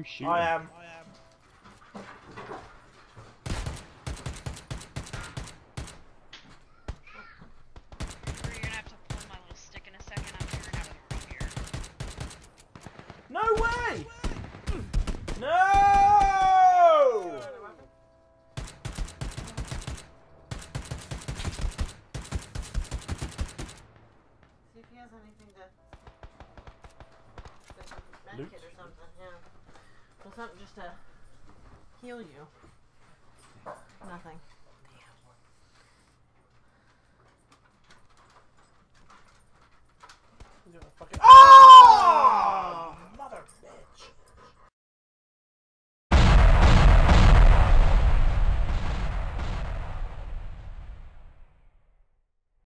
Who's shooting? I am. You're gonna have to pull my little stick in a. I'm figuring out what's wrong here. No way! No! See if he has anything to. Loot? medkit or something, yeah. Something just to heal you. Nothing.